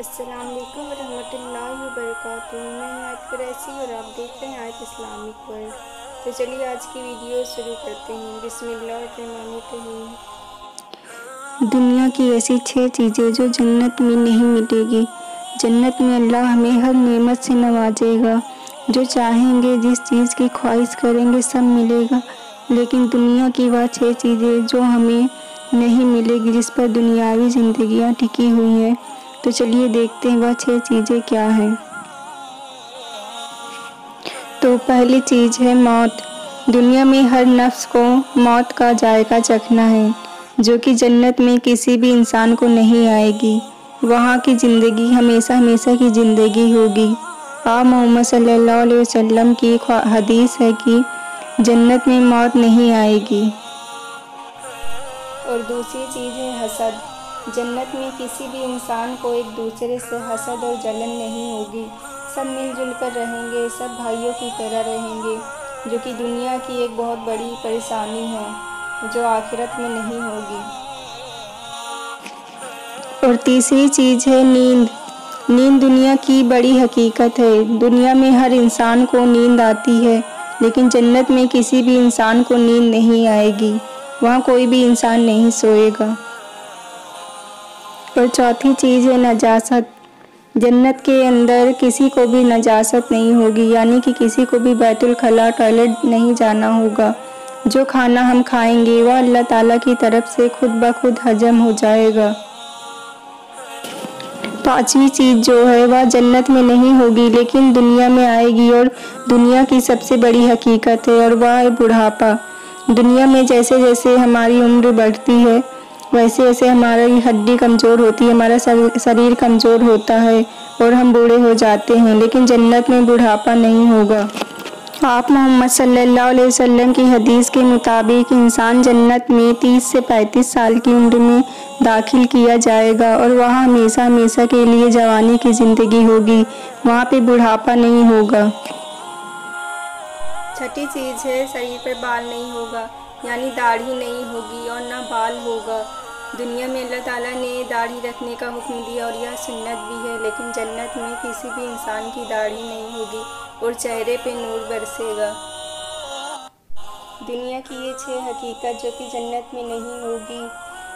असलकम वरहमल वबरक मैं आयत कुरैसी और आप देख रहे हैं आयत इस्लामिक वर्ल्ड तो चलिए आज की वीडियो शुरू करते हैं। बिस्मिल्लाहिर्रहमानिर्रहीम दुनिया की ऐसी छह चीज़ें जो जन्नत में नहीं मिलेगी जन्नत में अल्लाह हमें हर नेमत से नवाजेगा। जो चाहेंगे, जिस चीज़ की ख्वाहिश करेंगे, सब मिलेगा। लेकिन दुनिया की वह छः चीज़ें जो हमें नहीं मिलेगी, जिस पर दुनियावी ज़िंदगियाँ टिकी हुई हैं तो चलिए देखते हैं वह छह चीज़ें क्या हैं। तो पहली चीज़ है मौत। दुनिया में हर नफ्स को मौत का जायका चखना है, जो कि जन्नत में किसी भी इंसान को नहीं आएगी। वहाँ की ज़िंदगी हमेशा हमेशा की ज़िंदगी होगी। आप मोहम्मद सल्लल्लाहु अलैहि वसल्लम की हदीस है कि जन्नत में मौत नहीं आएगी। और दूसरी चीज़ है हसद। जन्नत में किसी भी इंसान को एक दूसरे से हसद और जलन नहीं होगी। सब मिलजुल कर रहेंगे, सब भाइयों की तरह रहेंगे, जो कि दुनिया की एक बहुत बड़ी परेशानी है, जो आखिरत में नहीं होगी। और तीसरी चीज़ है नींद। नींद दुनिया की बड़ी हकीकत है। दुनिया में हर इंसान को नींद आती है, लेकिन जन्नत में किसी भी इंसान को नींद नहीं आएगी। वहाँ कोई भी इंसान नहीं सोएगा। और चौथी चीज़ है नजासत। जन्नत के अंदर किसी को भी नजासत नहीं होगी, यानी कि किसी को भी बैतुल खला टॉयलेट नहीं जाना होगा। जो खाना हम खाएँगे, वह अल्लाह ताला की तरफ़ से खुद ब खुद हजम हो जाएगा। पांचवी चीज़ जो है, वह जन्नत में नहीं होगी, लेकिन दुनिया में आएगी और दुनिया की सबसे बड़ी हकीकत है, और वह है बुढ़ापा। दुनिया में जैसे जैसे हमारी उम्र बढ़ती है वैसे वैसे हमारी हड्डी कमज़ोर होती है, हमारा शरीर कमज़ोर होता है और हम बूढ़े हो जाते हैं, लेकिन जन्नत में बुढ़ापा नहीं होगा। आप मोहम्मद सल्लल्लाहु अलैहि वसल्लम की हदीस के मुताबिक इंसान जन्नत में 30 से 35 साल की उम्र में दाखिल किया जाएगा और वहाँ हमेशा हमेशा के लिए जवानी की ज़िंदगी होगी, वहाँ पे बुढ़ापा नहीं होगा। छठी चीज़ है, शरीर पर बाल नहीं होगा। यानी दाढ़ी नहीं होगी और ना बाल होगा। दुनिया में अल्लाह ताला ने दाढ़ी रखने का हुक्म दिया और यह सुन्नत भी है, लेकिन जन्नत में किसी भी इंसान की दाढ़ी नहीं होगी और चेहरे पे नूर बरसेगा। दुनिया की ये छह हकीकत जो कि जन्नत में नहीं होगी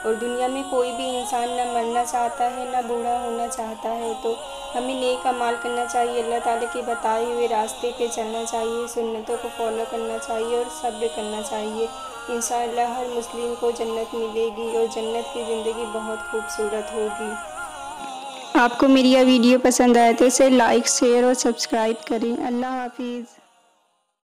और दुनिया में कोई भी इंसान ना मरना चाहता है, ना बूढ़ा होना चाहता है तो हमें नेक अमाल करना चाहिए। अल्लाह ताला के बताए हुए रास्ते पे चलना चाहिए, सुन्नतों को फॉलो करना चाहिए और सब्र करना चाहिए। इन हर मुस्लिम को जन्नत मिलेगी और जन्नत की ज़िंदगी बहुत खूबसूरत होगी। आपको मेरी यह वीडियो पसंद आए तो इसे लाइक शेयर और सब्सक्राइब करें। अल्लाह हाफिज़।